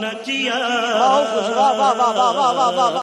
نچیا